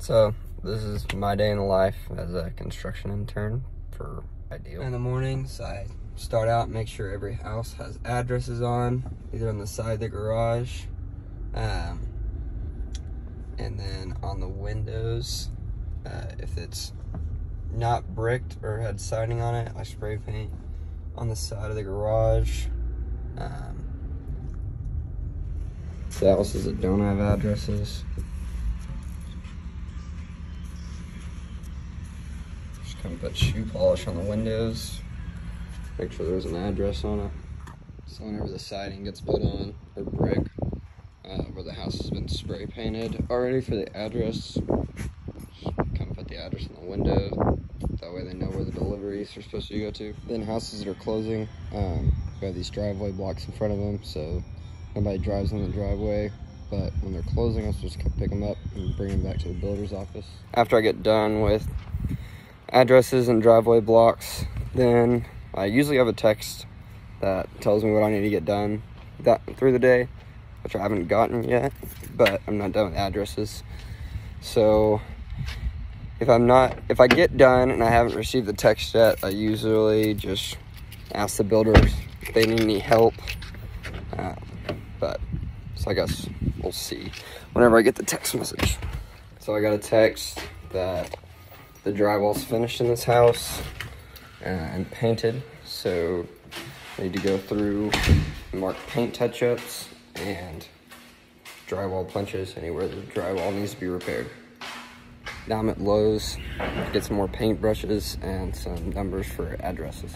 So this is my day in the life as a construction intern for Ideal. In the mornings, I start out, make sure every house has addresses on, either on the side of the garage, um, and then on the windows, uh, if it's not bricked or had siding on it, I spray paint on the side of the garage. Um, the houses that don't have addresses, just of put shoe polish on the windows. Make sure there's an address on it. So whenever the siding gets put on, or brick, uh, where the house has been spray painted already for the address, just of put the address on the window. That way they know where the deliveries are supposed to go to. Then houses that are closing, um, have these driveway blocks in front of them, so nobody drives on the driveway. But when they're closing, supposed to pick them up and bring them back to the builder's office. After I get done with addresses and driveway blocks, then I usually have a text that tells me what I need to get done that through the day, which I haven't gotten yet, but I'm not done with addresses. So if I'm not, if I get done and I haven't received the text yet, I usually just ask the builders if they need any help. Uh, but, so I guess we'll see whenever I get the text message. So I got a text that the drywall's finished in this house and painted. So I need to go through mark paint touch-ups and drywall punches anywhere the drywall needs to be repaired. Now I'm at Lowe's, get some more paint brushes and some numbers for addresses.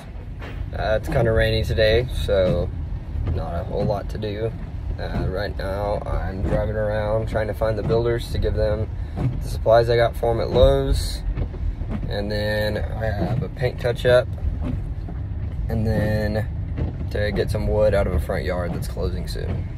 Uh, it's kind of rainy today, so not a whole lot to do. Uh, right now, I'm driving around trying to find the builders to give them the supplies I got for them at Lowe's. And then I have a paint touch-up. And then to get some wood out of a front yard that's closing soon.